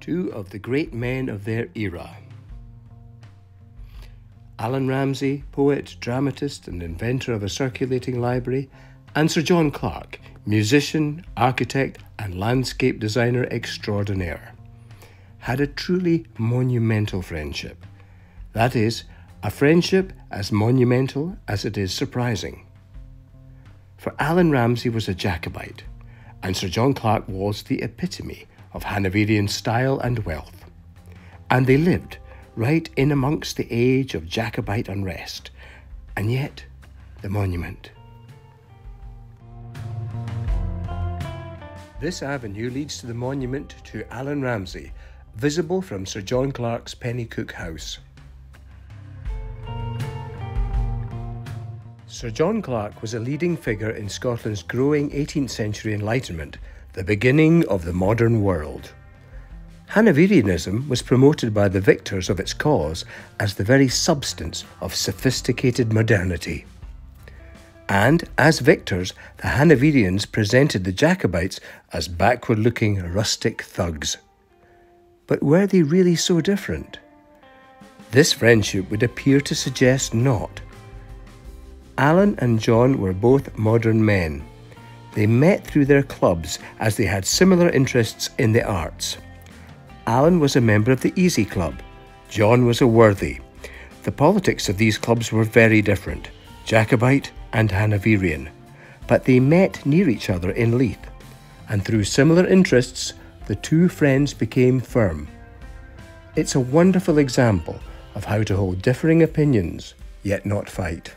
two of the great men of their era. Allan Ramsay, poet, dramatist, and inventor of a circulating library, and Sir John Clerk, musician, architect, and landscape designer extraordinaire, had a truly monumental friendship. That is, a friendship as monumental as it is surprising. For Allan Ramsay was a Jacobite, and Sir John Clerk was the epitome of Hanoverian style and wealth. And they lived right in amongst the age of Jacobite unrest, and yet the monument. This avenue leads to the monument to Allan Ramsay, visible from Sir John Clerk's Penicuik House. Sir John Clerk was a leading figure in Scotland's growing 18th century Enlightenment the beginning of the modern world. Hanoverianism was promoted by the victors of its cause as the very substance of sophisticated modernity. And as victors, the Hanoverians presented the Jacobites as backward looking rustic thugs. But were they really so different? This friendship would appear to suggest not. Allan and John were both modern men they met through their clubs as they had similar interests in the arts. Allan was a member of the Easy Club. John was a Worthy. The politics of these clubs were very different Jacobite and Hanoverian. But they met near each other in Leith, and through similar interests, the two friends became firm. It's a wonderful example of how to hold differing opinions, yet not fight.